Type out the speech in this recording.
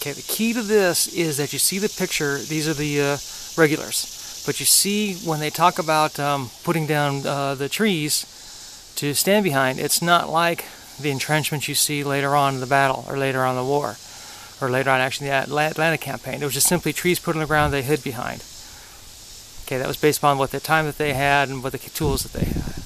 Okay, the key to this is that you see the picture, these are the uh, regulars, but you see when they talk about um, putting down uh, the trees to stand behind, it's not like the entrenchments you see later on in the battle or later on the war or later on actually the Atlanta campaign. It was just simply trees put on the ground they hid behind. Okay, that was based upon what the time that they had and what the tools that they had.